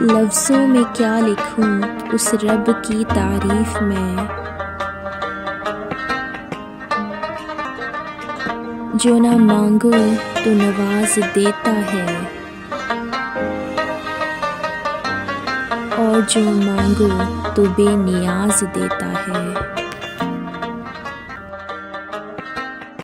लफ्ज़ों में क्या लिखूं उस रब की तारीफ़ में? जो ना मांगो तो नवाज़ देता है। और जो मांगो तो बेनियाज देता है।